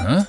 Huh?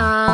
Um,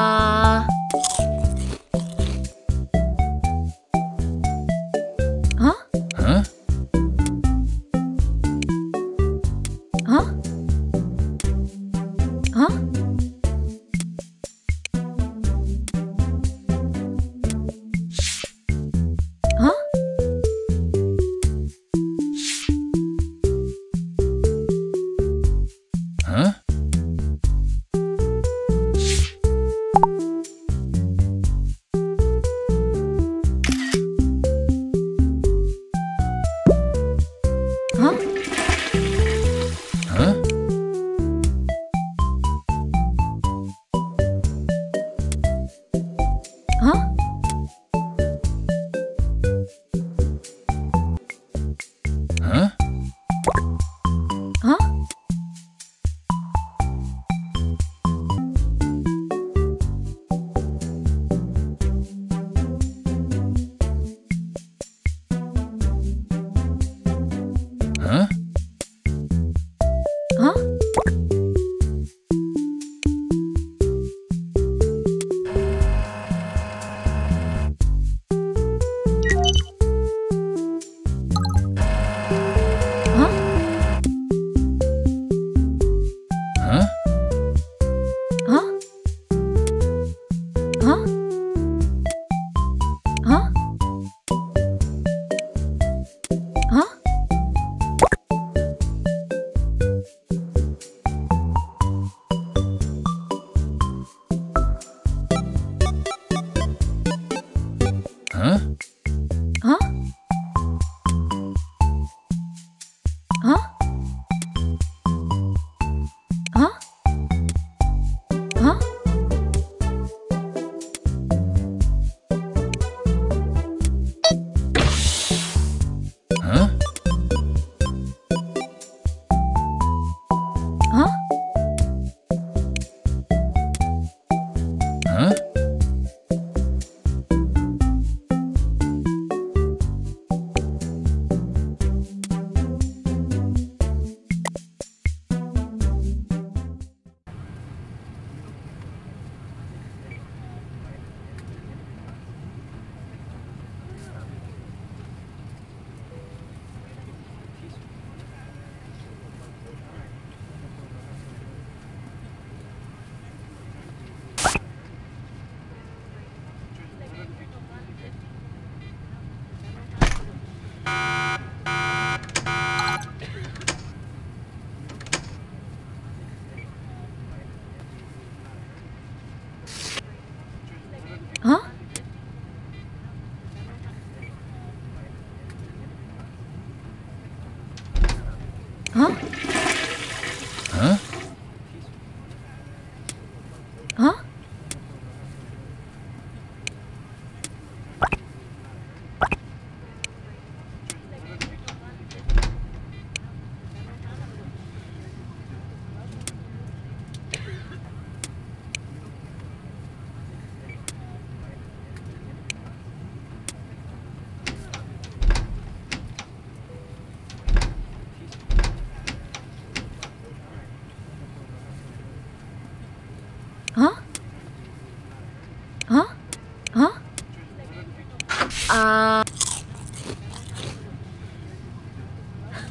Huh?